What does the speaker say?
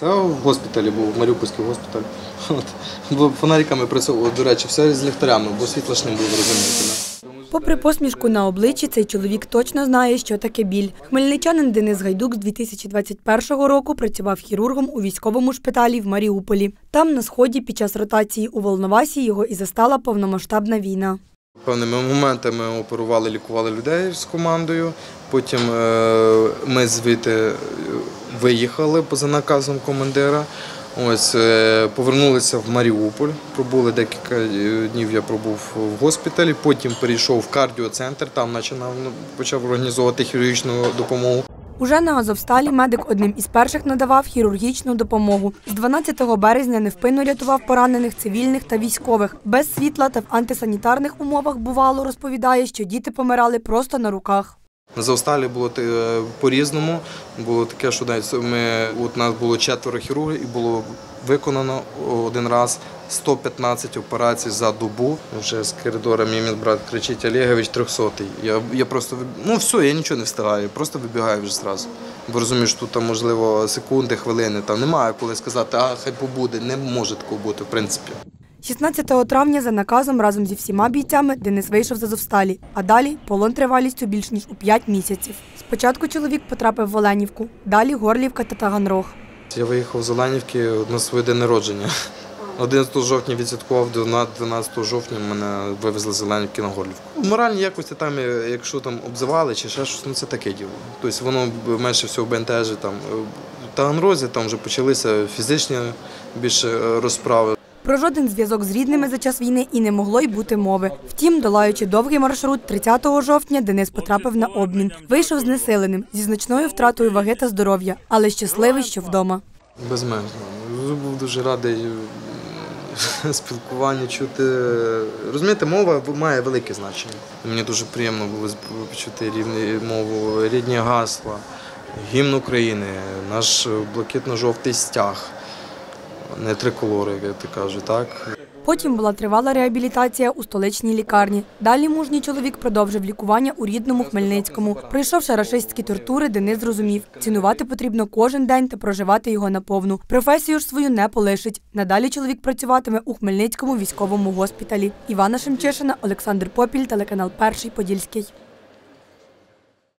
Це в госпіталі був, Маріупольський госпіталь. От. Бо фонариками працював, до речі, все з ліхтарями, бо світла ж не було, розумієте. Попри посмішку на обличчі, цей чоловік точно знає, що таке біль. Хмельничанин Денис Гайдук з 2021 року працював хірургом у військовому шпиталі в Маріуполі. Там на сході під час ротації у Волновасі його і застала повномасштабна війна. Певними моментами оперували, лікували людей з командою. Потім е, ми звідти виїхали поза наказом командира. Ось е, повернулися в Маріуполь. Пробули декілька е, днів. Я пробув в госпіталі. Потім перейшов в кардіоцентр. Там починав ну, почав організовувати хірургічну допомогу. Уже на Азовсталі медик одним із перших надавав хірургічну допомогу. З 12 березня невпинно рятував поранених цивільних та військових. Без світла та в антисанітарних умовах бувало, розповідає, що діти помирали просто на руках. На Завсталі було е, по-різному. Було таке, що ми, от нас було четверо хірургів і було виконано один раз 115 операцій за добу. Вже з коридора мій медбрат кричить Олегович 300 Я, я просто, ну все, я нічого не встигаю, просто вибігаю вже зразу. Бо розумію, що тут там, можливо, секунди, хвилини, там немає коли сказати, а хай побуде, не може такого бути, в принципі. 16 травня за наказом разом зі всіма бійцями Денис вийшов з Азовсталі, а далі полон тривалістю більш ніж у 5 місяців. Спочатку чоловік потрапив в Оленівку, далі Горлівка та Таганрог. Я виїхав з Оленівки на своє день народження. 11 жовтня відсвяткував, 12 жовтня мене вивезли з Оленівки на Горлівку. В моральній якості там, е, якщо там обзивали чи ще щось, ну це таке діло. Тобто воно менше всього бентежить. Там. Е, Таганрозі там вже почалися фізичні більше е, розправи. Про жоден зв'язок з рідними за час війни і не могло й бути мови. Втім, долаючи довгий маршрут, 30 жовтня Денис потрапив на обмін. Вийшов знесиленим, зі значною втратою ваги та здоров'я, але щасливий, що вдома. Безмежно. Був дуже радий е, спілкуванню чути. Розумієте, мова має велике значення. Мені дуже приємно було почути рівні мову, рідні гасла, гімн України, наш блакитно-жовтий стяг, не триколори, як ти кажу, так? Потім була тривала реабілітація у столичній лікарні. Далі мужній чоловік продовжив лікування у рідному Хмельницькому. Пройшовши рашистські тортури, Денис зрозумів, цінувати потрібно кожен день та проживати його наповну. Професію ж свою не полишить. Надалі чоловік працюватиме у Хмельницькому військовому госпіталі. Івана Шемчишина, Олександр Попіль, телеканал Перший Подільський.